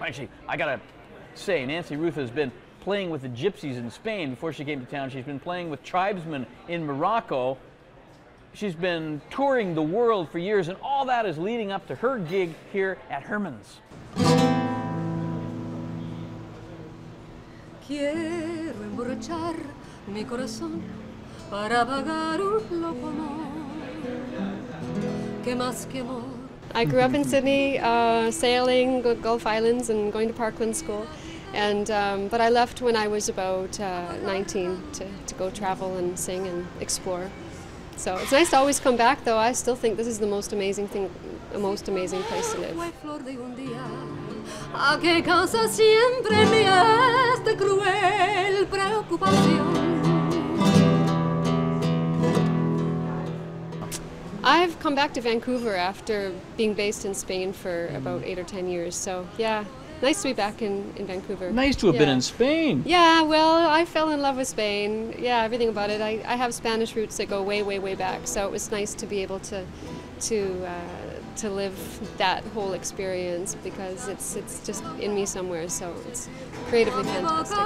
Actually, I gotta say, Nancy Ruth has been playing with the gypsies in Spain before she came to town. She's been playing with tribesmen in Morocco. She's been touring the world for years, and all that is leading up to her gig here at Hermann's. Quiero emborrachar mi corazón para pagar un loco amor. Que más que amor. I grew up in Sidney, uh, sailing Gu- Gulf Islands and going to Parkland School. And, um, but I left when I was about uh, 19 to, to go travel and sing and explore. So it's nice to always come back, though. I still think this is the most amazing thing, the most amazing place to live. A que causa siempre esta cruel preocupación. I've come back to Vancouver after being based in Spain for about eight or ten years. So yeah, nice to be back in, in Vancouver. Nice to have been in Spain. Yeah, well, I fell in love with Spain. Yeah, everything about it. I, I have Spanish roots that go way, way, way back. So it was nice to be able to to uh, to live that whole experience because it's it's just in me somewhere. So it's creatively fantastic.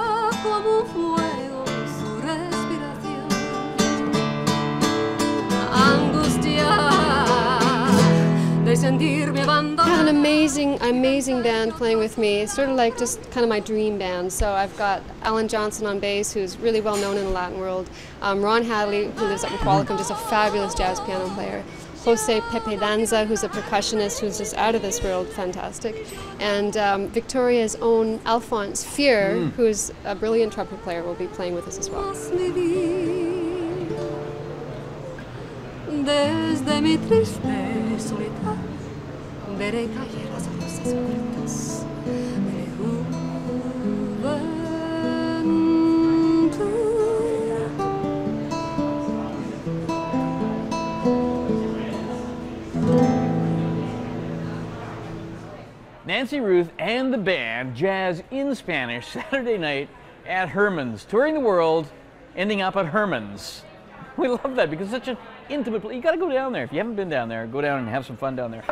I have an amazing, amazing band playing with me. It's sort of like just kind of my dream band. So I've got Alan Johnson on bass, who's really well known in the Latin world. Um, Ron Hadley, who lives up in Qualicum, just a fabulous jazz piano player. Jose Pepe Danza, who's a percussionist, who's just out of this world, fantastic. And um, Victoria's own Alfons Fear, who's a brilliant trumpet player, will be playing with us as well. Desde mi triste soledad rosas. Nancy Ruth and the band jazz in Spanish Saturday night at Hermann's, touring the world, ending up at Hermann's. We love that because it's such an intimate place. You got to go down there. If you haven't been down there, go down and have some fun down there.